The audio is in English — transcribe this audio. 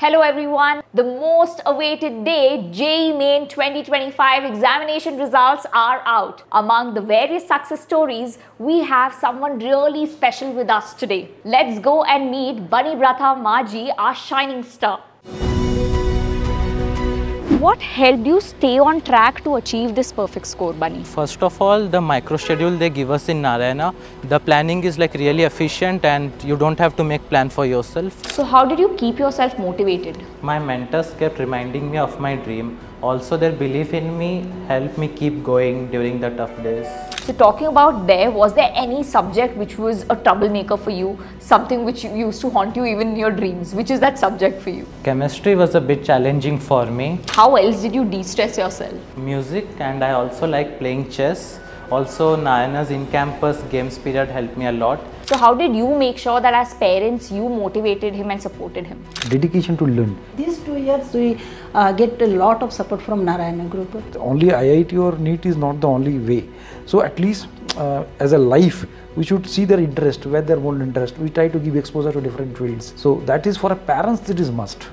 Hello everyone. The most awaited day, JEE Main 2025 examination results are out. Among the various success stories, we have someone really special with us today. Let's go and meet Bani Brata Majee, our shining star. What helped you stay on track to achieve this perfect score, Bani? First of all, the micro schedule they give us in Narayana, the planning is like really efficient and you don't have to make plan for yourself. So how did you keep yourself motivated? My mentors kept reminding me of my dream. Also their belief in me helped me keep going during the tough days. So talking about there, was there any subject which was a troublemaker for you? Something which used to haunt you even in your dreams? Which is that subject for you? Chemistry was a bit challenging for me. How else did you de-stress yourself? Music and I also like playing chess. Also Narayana's in-campus games period helped me a lot. So how did you make sure that as parents you motivated him and supported him? dedication to learn. These two years we uh, get a lot of support from Narayana Group. Only IIT or NEET is not the only way. So at least uh, as a life, we should see their interest, where their own interest. We try to give exposure to different fields. So that is for a parents, it is must.